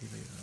He made uh,